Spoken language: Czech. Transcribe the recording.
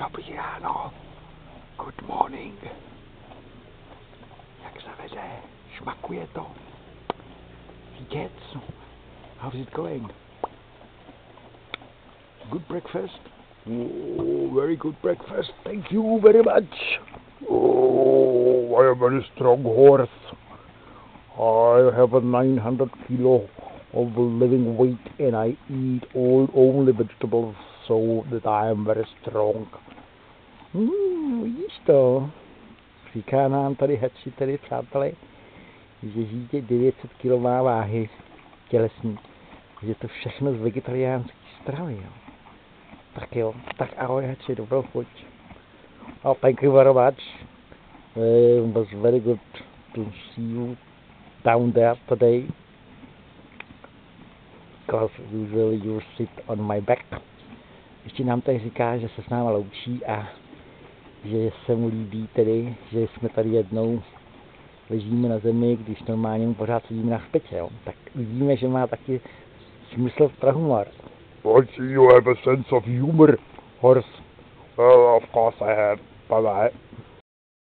Dobrý. Good morning. Jak se vede? Šmakuje to. Gets. How's it going? Good breakfast? Oh, very good breakfast. Thank you very much. Oh, I am a very strong horse. I have a 900 kilo of living weight and I eat all only vegetables so that I am very strong. Hmm, vidíš to? Říká nám tady Hatchi, tady přátelé, že žijete 900 kg váhy tělesní, že to všechno z vegetariánské stravy, jo. Tak jo, tak ahoj Hatchi, dobrou chuť. Oh, thank you very much. It was very good to see you down there today. Because usually you sit on my back. Ještě nám tady říká, že se s náma loučí a že se mu líbí tedy, že jsme tady jednou ležíme na zemi, když normálně mu pořád sedíme na hřbetě, jo. Tak vidíme, že má taky smysl pro humor. I see you have a sense of humor. Horse. Well, of course I have. Bye bye.